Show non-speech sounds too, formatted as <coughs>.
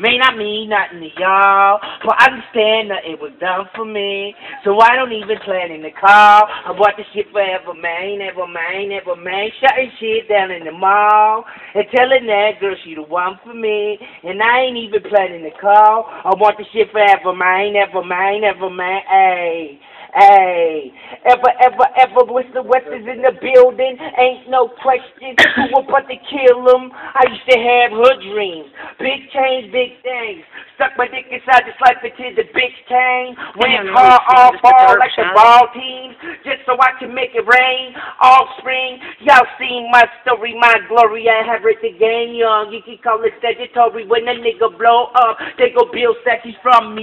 May not mean nothing to y'all, but I understand that it was done for me. So I don't even plan in the car. I bought the shit forever, man, ever, man, ever, man. Shutting shit down in the mall and telling that girl she the one for me. And I ain't even planning the car. I want the shit forever, man, ever, man, ever, man. Hey. Hey, ever, ever, ever, Mr. West is in the building. Ain't no question <coughs> who about to kill him. I used to have hood dreams. Big change, big things. Stuck my dick inside just like the until the big chain. Went hard all ball like the ball teams. Just so I can make it rain all spring. Y'all seen my story, my glory. I have it again, young. You can call it statutory when a nigga blow up. They go Bill Sackey from me.